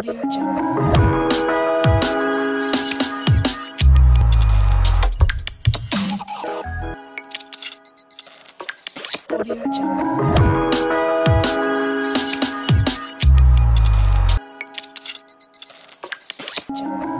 Audio jump. Audio Jungle.